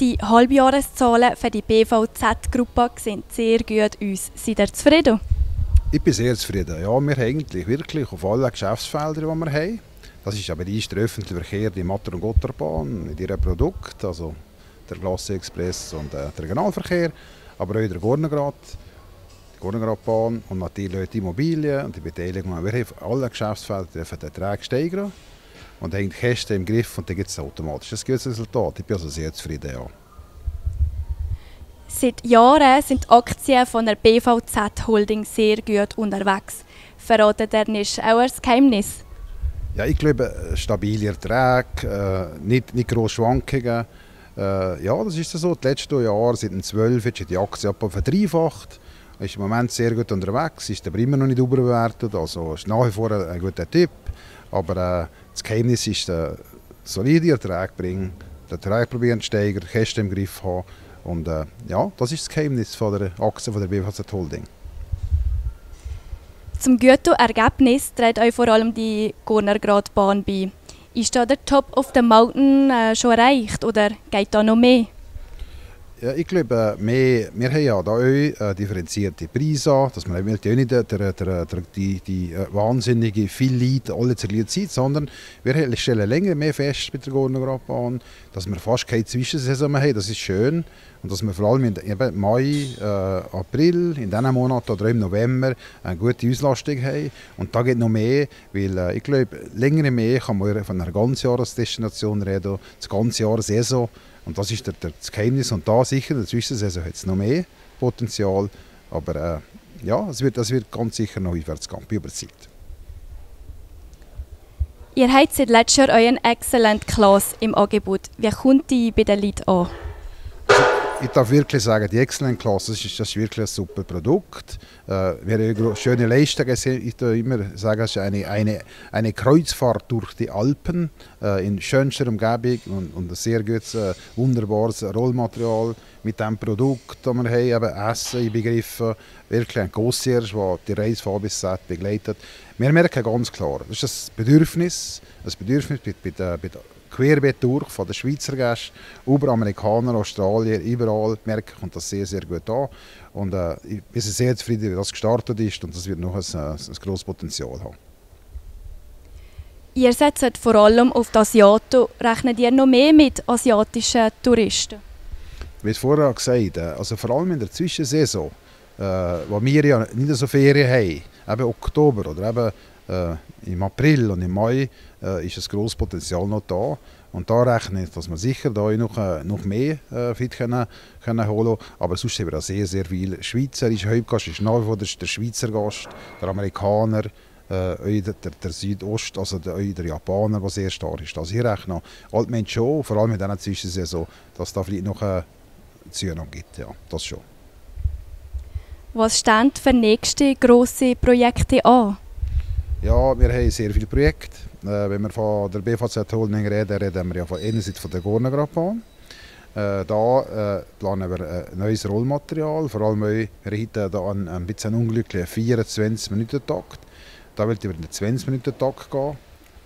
Die Halbjahreszahlen für die BVZ-Gruppe sind sehr gut aus. Seid ihr zufrieden? Ich bin sehr zufrieden. Ja, wir haben eigentlich wirklich auf allen Geschäftsfeldern, die wir haben. Das ist aber der öffentliche Verkehr, die Matter- und Gotterbahn mit ihren Produkten, also der Glasse Express und äh, der Regionalverkehr, aber auch der Gornergrad, die Gornergradbahn und natürlich die Immobilien und die Beteiligung. Wir haben auf allen Geschäftsfeldern den Ertrag steigern und die Kästen im Griff und dann gibt es automatisch ein gutes Resultat. Ich bin also sehr zufrieden. Ja. Seit Jahren sind Aktien von der BVZ Holding sehr gut unterwegs. Verratet er nicht auch ein Geheimnis? Ja, ich glaube, stabile Erträge, äh, nicht, nicht grosse Schwankungen. Äh, ja, das ist so. Die letzten Jahre, seit 2012, ist die Aktie etwa verdreifacht. Ist im Moment sehr gut unterwegs, ist aber immer noch nicht überbewertet. Also ist nach wie vor ein, ein guter Tipp. Aber äh, das Geheimnis ist, äh, solide Erträge bringen, den Ertrag probieren zu steigern, Käste im Griff haben. Und äh, ja, das ist das Geheimnis von der Aktie von der BVZ Holding. Zum guten Ergebnis trägt euch vor allem die Gurnergradbahn bei. Ist da der Top of the Mountain äh, schon erreicht oder geht da noch mehr? Ja, ich glaube, wir, wir haben ja da auch äh, differenzierte Preise, dass man nicht der, der, der, die, die äh, wahnsinnige viel Leid alle zur gleichen Zeit, sondern wir stellen länger mehr fest mit der Gornergrabahn, dass wir fast keine Zwischensaison mehr haben, das ist schön. Und dass wir vor allem im Mai, äh, April, in diesen Monaten oder im November eine gute Auslastung haben. Und da geht noch mehr, weil äh, ich glaube, länger mehr kann man von einer ganzjahresdestination reden, das ganze Jahr Saison und das ist der, der, das Geheimnis. Und da sicher, in der Zwischensaison hat es noch mehr Potenzial. Aber äh, ja, es wird, es wird ganz sicher noch aufwärts gehen, über die Zeit. Ihr habt seit letztem Jahr euren Excellent Class im Angebot. Wie kommt die bei den Leuten an? Ich darf wirklich sagen, die Excellent Class das ist, das ist wirklich ein super Produkt. Äh, wir haben schöne Leistungen. Ich darf immer sagen, es ist eine, eine, eine Kreuzfahrt durch die Alpen äh, in schönster Umgebung und, und ein sehr gutes, äh, wunderbares Rollmaterial mit dem Produkt, das wir haben, eben Essen inbegriffen, wirklich ein Concierge, der die Reise von A bis Z begleitet. Wir merken ganz klar, das ist ein Bedürfnis, ein Bedürfnis bei, bei, bei querbeet durch, von den Schweizer Gästen über Amerikaner, Australier, überall merke kommt das sehr, sehr gut an. Und äh, ich bin sehr zufrieden, wie das gestartet ist und das wird noch ein, ein, ein grosses Potenzial haben. Ihr setzt vor allem auf das Asiaten. Rechnet ihr noch mehr mit asiatischen Touristen? Wie vorher gesagt, äh, also vor allem in der Zwischensaison, äh, wo wir ja nicht so Ferien haben, eben Oktober oder eben äh, im April und im Mai äh, ist ein grosses Potenzial noch da. Und da rechne ich, dass wir sicher da noch, äh, noch mehr äh, fit können, können holen Aber sonst haben wir auch sehr, sehr viel schweizerische Hauptgast ist nach der, der Schweizer Gast, der Amerikaner, äh, der, der, Südost, also der, der Japaner, der sehr stark ist. Also ich rechne Altmensch schon, vor allem in dieser Zwischensaison, dass es da vielleicht noch eine Zunahme gibt. Ja, das schon. Was stehen für nächste grosse Projekte an? Ja, wir haben sehr viele Projekte. Äh, wenn wir von der BVZ Holding reden, reden wir ja von einerseits von der Gornergrabahn. Äh, da äh, planen wir ein neues Rollmaterial, vor allem wir haben da einen, ein bisschen unglücklichen 24-Minuten-Takt. Da wird über den 20-Minuten-Takt gehen.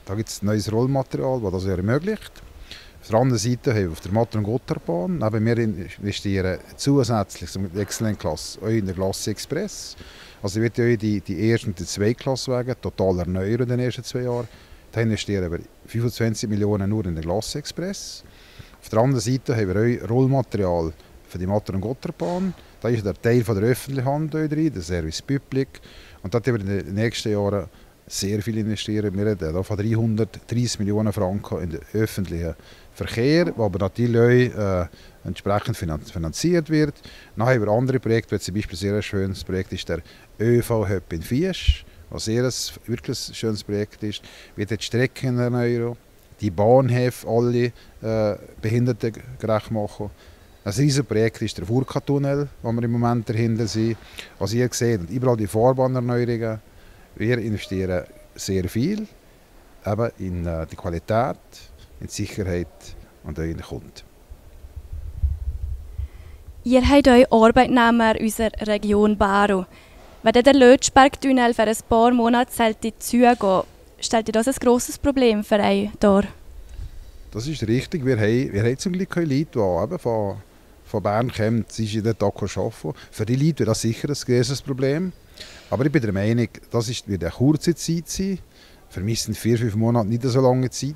Da gibt es neues Rollmaterial, das das ermöglicht. Auf der anderen Seite haben wir auf der und Gotthardbahn, wir investieren zusätzlich mit Excellent-Klasse in der Glasse Express. Also wird ja die, die ersten und die Zweiklasswagen total erneuern in den ersten zwei Jahren. Da investieren wir 25 Millionen nur in den Glassexpress. Auf der anderen Seite haben wir auch Rollmaterial für die und Gotterbahn. Da ist der Teil von der öffentlichen Hand drin, der Service Public. Und da werden wir in den nächsten Jahren sehr viel investieren. Wir reden von 330 Millionen Franken in den öffentlichen Verkehr, wo aber natürlich auch, äh, entsprechend finanziert wird. Dann haben wir andere Projekte, wie zum Beispiel ein sehr schönes Projekt ist der ÖV-Hub in Fiesch, was sehr ein wirklich schönes Projekt ist. Wird die Strecken erneuern, die Bahnhöfe alle äh, Behinderten gerecht machen. Ein riesiges Projekt ist der Furka-Tunnel, wo wir im Moment dahinter sind. Was ihr seht, überall die Fahrbahnerneurungen. Wir investieren sehr viel eben in äh, die Qualität, in die Sicherheit und in den Kunden. Ihr habt euch Arbeitnehmer unserer Region Baro. Wenn der Lötschberg-Tunnel für ein paar Monate zugehen stellt ihr das ein grosses Problem für euch dar? Das ist richtig. Wir haben, wir haben zum Glück Leute, die eben von, von Bern kommen, sie jeden Tag arbeiten. Für die Leute wäre das sicher ein größeres Problem. Aber ich bin der Meinung, das ist, wird eine kurze Zeit sein. Für mich sind vier, fünf Monate nicht so lange Zeit.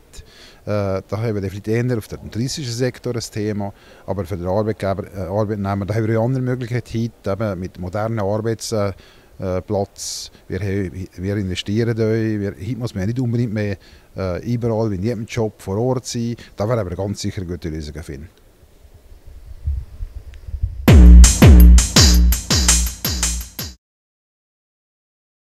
Äh, da haben wir vielleicht eher auf dem touristischen Sektor ein Thema. Aber für den Arbeitgeber, äh, Arbeitnehmer da haben wir eine andere Möglichkeit heute, eben mit modernen Arbeitsplätzen. Äh. Wir, wir investieren da. Heute muss man nicht unbedingt mehr äh, überall in jedem Job vor Ort sein. Da werden wir ganz sicher eine gute Lösung finden.